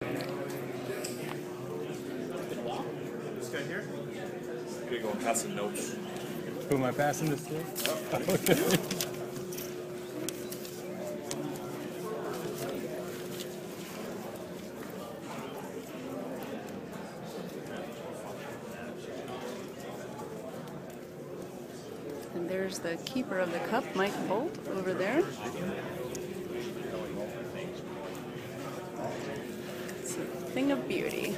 This guy here? Gonna go and pass some notes. Who am I passing this to? And there's the keeper of the cup, Mike Bolt, over there. Thing of beauty.